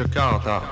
Jakarta.